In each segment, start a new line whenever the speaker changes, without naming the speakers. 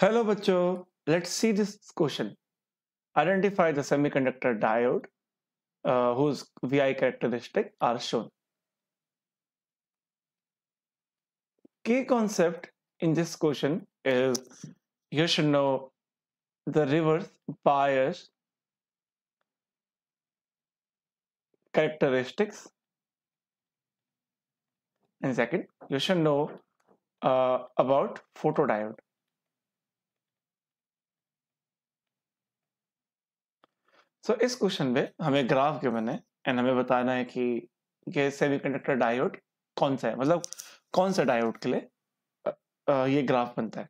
Hello, bachcho. Let's see this question. Identify the semiconductor diode uh, whose VI characteristic are shown. Key concept in this question is you should know the reverse bias characteristics. And second, you should know uh, about photodiode. So so, इस question में हमें graph given है and हमें बताना है कि ये semiconductor diode कौन सा है? मतलब कौन सा डायोड के लिए ये ग्राफ बनता है?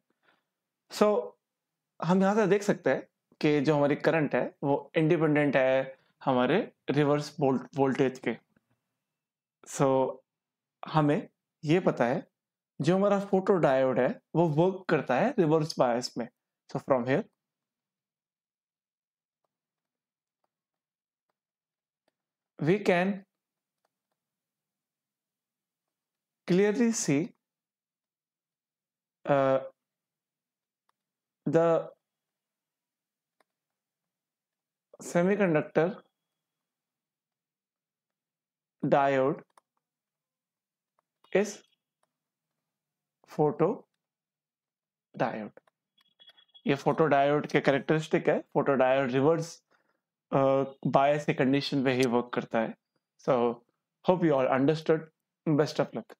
सो so, हम यहाँ से देख सकते हैं कि जो हमारी करंट है वो इंडिपेंडेंट है हमारे रिवर्स वोल्ट वोल्टेज के। सो so, हमें ये पता है जो हमारा फ़ोटो डायोड है वो वर्क करता है रिवर्स बायस में। So from here we can clearly see uh, the semiconductor diode is photo diode ये फ़ोटो डायोड के करेक्टरिस्टिक है फ़ोटो डायोड रिवर्स बायस के कंडीशन पे ही वर्क करता है। So hope you all understood best of luck